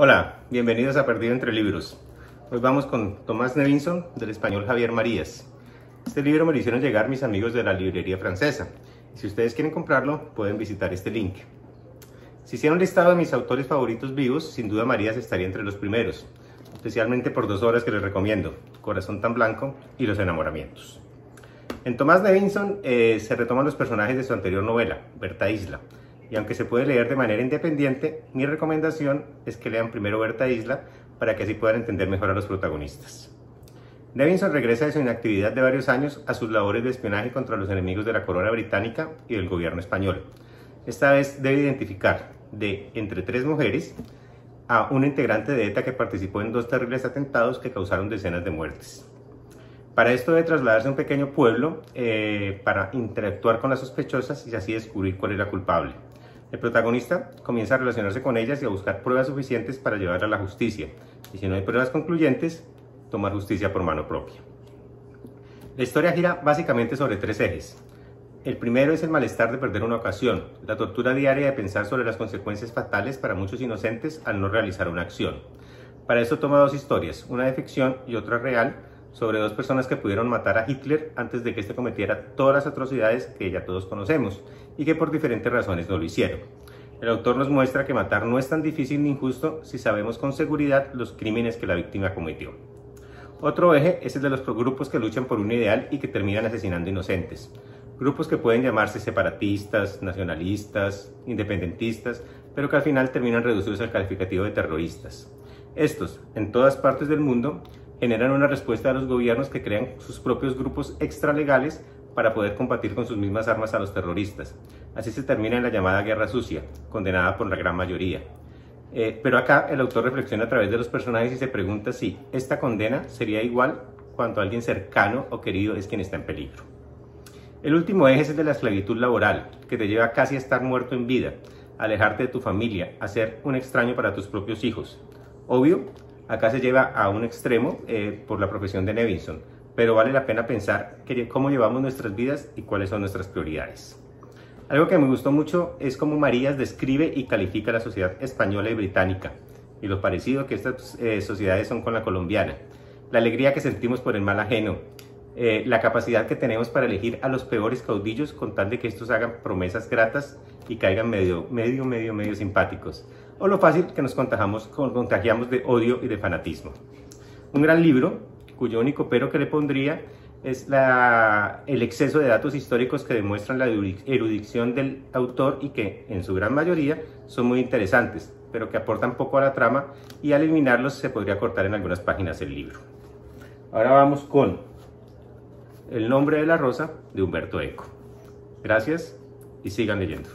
Hola, bienvenidos a Perdido entre Libros. Hoy vamos con Tomás Nevinson del español Javier Marías. Este libro me lo hicieron llegar mis amigos de la librería francesa. Si ustedes quieren comprarlo, pueden visitar este link. Si hiciera un listado de mis autores favoritos vivos, sin duda Marías estaría entre los primeros, especialmente por dos obras que les recomiendo, Corazón tan blanco y Los enamoramientos. En Tomás Nevinson eh, se retoman los personajes de su anterior novela, Berta Isla, y aunque se puede leer de manera independiente, mi recomendación es que lean primero Berta Isla para que así puedan entender mejor a los protagonistas. Nevinson regresa de su inactividad de varios años a sus labores de espionaje contra los enemigos de la corona británica y del gobierno español. Esta vez debe identificar de entre tres mujeres a un integrante de ETA que participó en dos terribles atentados que causaron decenas de muertes. Para esto debe trasladarse a un pequeño pueblo eh, para interactuar con las sospechosas y así descubrir cuál es la culpable. El protagonista comienza a relacionarse con ellas y a buscar pruebas suficientes para llevarla a la justicia, y si no hay pruebas concluyentes, tomar justicia por mano propia. La historia gira básicamente sobre tres ejes. El primero es el malestar de perder una ocasión, la tortura diaria de pensar sobre las consecuencias fatales para muchos inocentes al no realizar una acción. Para esto toma dos historias, una de ficción y otra real, sobre dos personas que pudieron matar a Hitler antes de que éste cometiera todas las atrocidades que ya todos conocemos y que por diferentes razones no lo hicieron. El autor nos muestra que matar no es tan difícil ni injusto si sabemos con seguridad los crímenes que la víctima cometió. Otro eje es el de los grupos que luchan por un ideal y que terminan asesinando inocentes. Grupos que pueden llamarse separatistas, nacionalistas, independentistas, pero que al final terminan reducidos al calificativo de terroristas. Estos, en todas partes del mundo, generan una respuesta a los gobiernos que crean sus propios grupos extralegales para poder combatir con sus mismas armas a los terroristas. Así se termina en la llamada guerra sucia, condenada por la gran mayoría. Eh, pero acá el autor reflexiona a través de los personajes y se pregunta si esta condena sería igual cuando alguien cercano o querido es quien está en peligro. El último eje es el de la esclavitud laboral, que te lleva casi a estar muerto en vida, alejarte de tu familia, a ser un extraño para tus propios hijos. Obvio, Acá se lleva a un extremo eh, por la profesión de Nevinson, pero vale la pena pensar cómo llevamos nuestras vidas y cuáles son nuestras prioridades. Algo que me gustó mucho es cómo Marías describe y califica la sociedad española y británica y lo parecido que estas eh, sociedades son con la colombiana, la alegría que sentimos por el mal ajeno, eh, la capacidad que tenemos para elegir a los peores caudillos con tal de que estos hagan promesas gratas y caigan medio, medio, medio, medio simpáticos, o lo fácil que nos contagiamos, contagiamos de odio y de fanatismo. Un gran libro, cuyo único pero que le pondría es la, el exceso de datos históricos que demuestran la erudición del autor y que en su gran mayoría son muy interesantes, pero que aportan poco a la trama y al eliminarlos se podría cortar en algunas páginas el libro. Ahora vamos con El nombre de la rosa de Humberto Eco. Gracias y sigan leyendo.